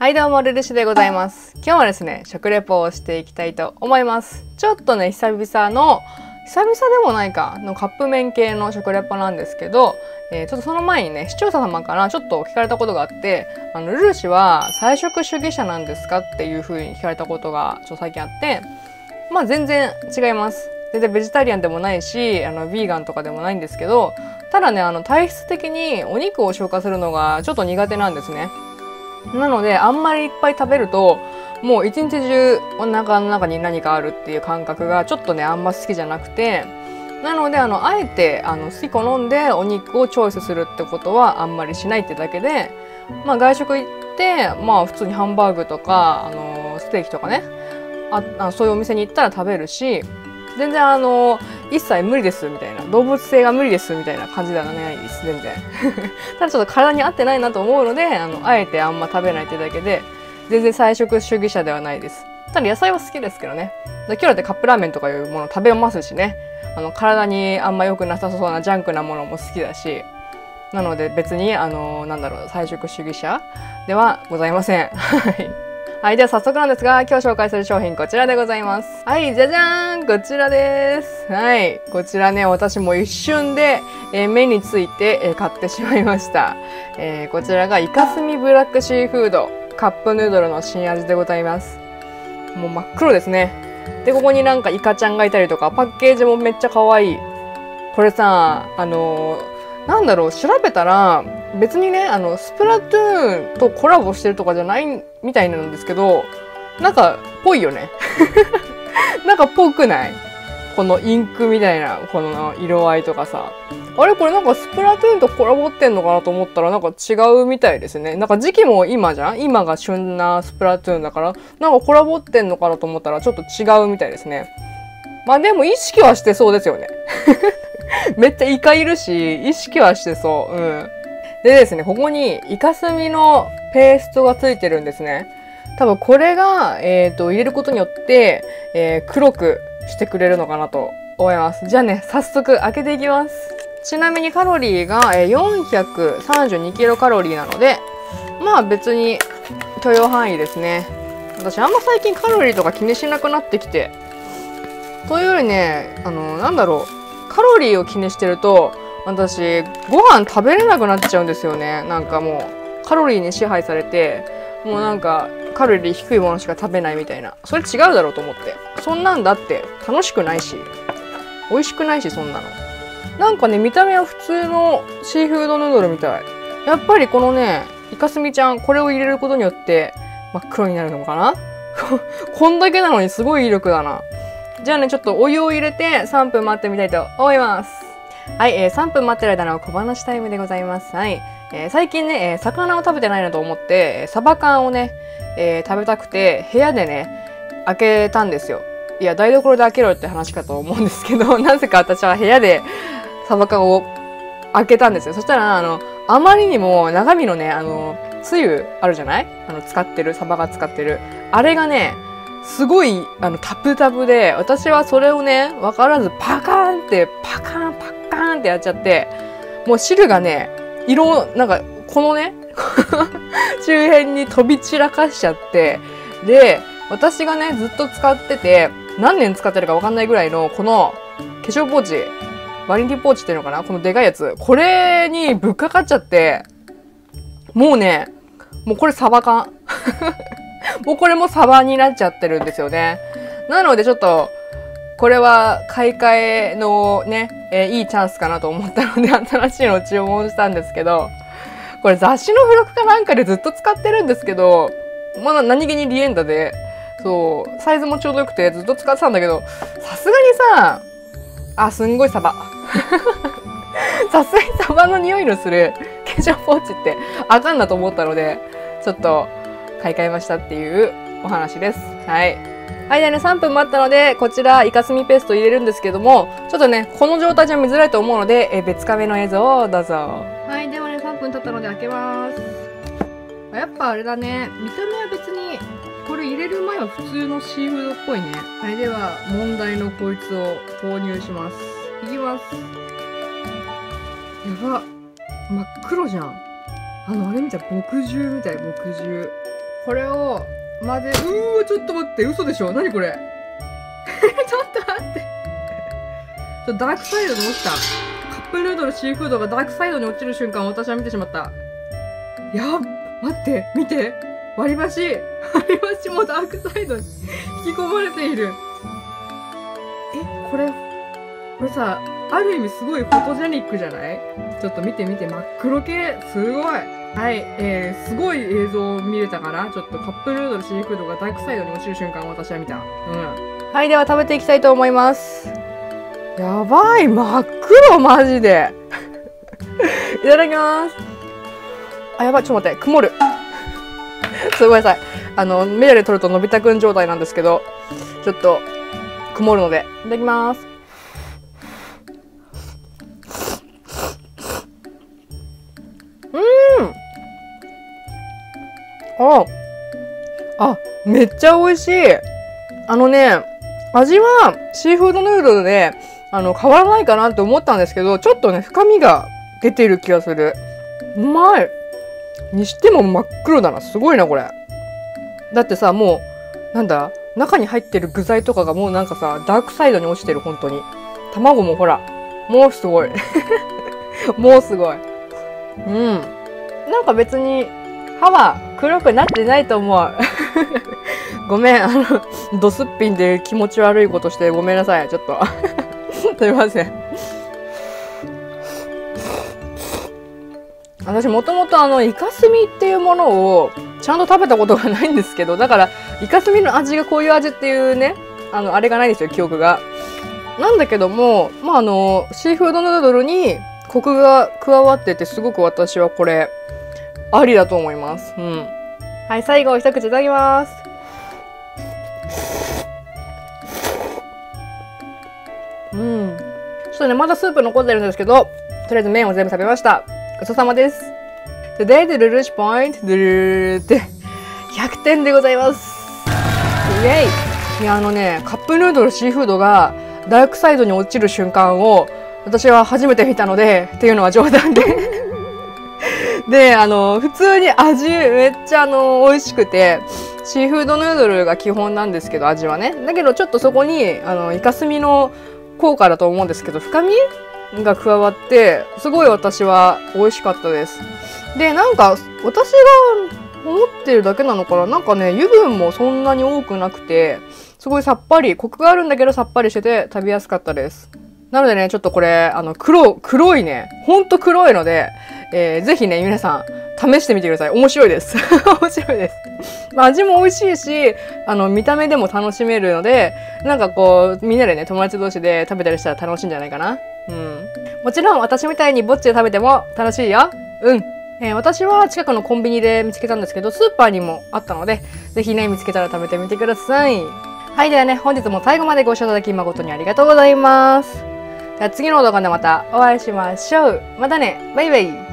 はいどうもルルシでございます。今日はですね食レポをしていきたいと思います。ちょっとね久々の久々でもないかのカップ麺系の食レポなんですけど、えー、ちょっとその前にね視聴者様からちょっと聞かれたことがあってあのルルシは菜食主義者なんですかっていう風に聞かれたことがちょっと最近あってまあ全然違います。全然ベジタリアンでもないしあのヴィーガンとかでもないんですけどただねあの体質的にお肉を消化するのがちょっと苦手なんですねなので、あんまりいっぱい食べると、もう一日中お腹の中に何かあるっていう感覚がちょっとね、あんま好きじゃなくて、なので、あの、あえて、あの、好き好んでお肉をチョイスするってことはあんまりしないってだけで、まあ外食行って、まあ普通にハンバーグとか、あの、ステーキとかね、ああそういうお店に行ったら食べるし、全然あの、一切無理ですみたいな、動物性が無理ですみたいな感じではないです、全然。ただちょっと体に合ってないなと思うので、あの、あえてあんま食べないってだけで、全然菜食主義者ではないです。ただ野菜は好きですけどね。今日だってカップラーメンとかいうもの食べますしね。あの、体にあんま良くなさそうなジャンクなものも好きだし、なので別に、あの、なんだろう、菜食主義者ではございません。はい。はい、では早速なんですが、今日紹介する商品こちらでございます。はい、じゃじゃーんこちらです。はい、こちらね、私も一瞬で、え、目について、え、買ってしまいました。えー、こちらがイカスミブラックシーフードカップヌードルの新味でございます。もう真っ黒ですね。で、ここになんかイカちゃんがいたりとか、パッケージもめっちゃ可愛い。これさ、あのなんだろう、調べたら、別にね、あの、スプラトゥーンとコラボしてるとかじゃないみたいなんですけど、なんか、ぽいよね。なんかぽくない？このインクみたいな、この色合いとかさ。あれ？これなんかスプラトゥーンとコラボってんのかなと思ったらなんか違うみたいですね。なんか時期も今じゃん？今が旬なスプラトゥーンだから、なんかコラボってんのかなと思ったらちょっと違うみたいですね。まあでも意識はしてそうですよね。めっちゃイカいるし、意識はしてそう。うん。でですね、ここにイカスミのペーストがついてるんですね。多分これが、えっ、ー、と、入れることによって、えー、黒くしてくれるのかなと思います。じゃあね、早速開けていきます。ちなみにカロリーが、え、432キロカロリーなので、まあ別に許容範囲ですね。私あんま最近カロリーとか気にしなくなってきて。というよりね、あの、なんだろう。カロリーを気にしてると、私ご飯食べれなくなっちゃうんですよね。なんかもうカロリーに支配されてもうなんかカロリー低いものしか食べないみたいな。それ違うだろうと思って。そんなんだって楽しくないし美味しくないしそんなの。なんかね見た目は普通のシーフードヌードルみたい。やっぱりこのねイカスミちゃんこれを入れることによって真っ黒になるのかな？こんだけなのにすごい威力だな。じゃあねちょっとお湯を入れて3分待ってみたいと思いますはい、えー、3分待ってる間の小話タイムでございます。はい。えー、最近ね、えー、魚を食べてないなと思って、サバ缶をね、えー、食べたくて、部屋でね、開けたんですよ。いや、台所で開けろって話かと思うんですけど、なぜか私は部屋でサバ缶を開けたんですよ。そしたら、あの、あまりにも中身のね、あの、つゆあるじゃない？あの、使ってる、サバが使ってる。あれがね、すごい、あの、タプタプで、私はそれをね、わからず、パカーンって、パカーン、パカーンってやっちゃって、もう汁がね、色、なんか、このね、周辺に飛び散らかしちゃって、で、私がね、ずっと使ってて、何年使ってるかわかんないぐらいの、この、化粧ポーチ、ワニティポーチっていうのかなこのでかいやつ。これにぶっかかっちゃって、もうね、もうこれサバ缶。もうこれもサバになっちゃってるんですよね。なのでちょっと、これは買い替えのね、えー、いいチャンスかなと思ったので 新しいのを注文したんですけど、これ雑誌の付録かなんかでずっと使ってるんですけど、まだ何気にリエンダで、そう、サイズもちょうどよくてずっと使ってたんだけど、さすがにさ、あ、すんごいサバ。さすがにサバの匂いのする化粧ポーチってあかんなと思ったので、ちょっと買い替えましたっていうお話です。はい。はい、でね、3分待ったので、こちら、イカスミペースト入れるんですけども、ちょっとね、この状態じゃ見づらいと思うので、え別カメの映像をどうぞ。はい、ではね、3分経ったので開けます。やっぱあれだね、見た目は別に、これ入れる前は普通のシーフードっぽいね。はい、では、問題のこいつを投入します。いきます。やば。真っ黒じゃん。あの、あれみたい、墨汁みたい、墨汁。これを混ぜうーわちょっと待って。嘘でしょ？何これ？ちょっと待って。ちょダークサイドに落ちた？カップヌードルシーフードがダークサイドに落ちる瞬間を私は見てしまった。やっ待って。見て。割り箸。割り箸もダークサイドに引き込まれている。えこれこれさある意味すごいフォトジェニックじゃない？ちょっと見て見て。真っ黒系？すごいはい、えー、すごい映像を見れたかなちょっとカップヌードルシーフードがダークサイドに落ちる瞬間を私は見た。うん。はいでは食べていきたいと思います。やばい真っ黒マジで。いただきます。あやばいちょっと待って曇る。すごいさい。あの目で撮るとのび太くん状態なんですけどちょっと曇るので。いただきます。ああめっちゃ美味しい。あのね味はシーフードヌードルであの変わらないかなって思ったんですけどちょっとね深みが出てる気がする。うまい。にしても真っ黒だな。すごいなこれ。だってさもうなんだ中に入ってる具材とかがもうなんかさダークサイドに落ちてる本当に。卵もほらもうすごい。もうすごい。うん。なんか別に歯は黒くなってないと思う。ごめんあのドスッピンで気持ち悪いことしてごめんなさい。ちょっと。すいません。私もともとあのイカスミっていうものをちゃんと食べたことがないんですけどだからイカスミの味がこういう味っていうねあのあれがないんですよ記憶が。なんだけどもまああのシーフードヌードルにコクが加わっててすごく私はこれありだと思いますうんはい最後一口いただきますうんちょっとねまだスープ残ってるんですけどとりあえず麺を全部食べましたごちそうさまです。Today the Lulush Point ドゥルって100点でございます。イェイいやあのね、カップヌードルシーフードがダークサイドに落ちる瞬間を私は初めて見たので、っていうのは冗談でで、あの、普通に味めっちゃあの、美味しくて、シーフードヌードルが基本なんですけど、味はね。だけどちょっとそこに、あの、イカスミの効果だと思うんですけど、深みが加わってすごい私は美味しかったです。でなんか私が思ってるだけなのかな。なんかね油分もそんなに多くなくてすごいさっぱりコクがあるんだけどさっぱりしてて食べやすかったです。なのでねちょっとこれあの黒黒いね。ほんと黒いので、えー、ぜひね皆さん試してみてください面白いです 面白いですまあ、味も美味しいしあの見た目でも楽しめるのでなんかこうみんなでね友達同士で食べたりしたら楽しいんじゃないかなうんもちろん私みたいにぼっちで食べても楽しいよ。うん。えー、私は近くのコンビニで見つけたんですけど、スーパーにもあったので、ぜひね、見つけたら食べてみてください。はい、ではね、本日も最後までご視聴いただき誠にありがとうございます。では次の動画でまたお会いしましょう。またね、バイバイ。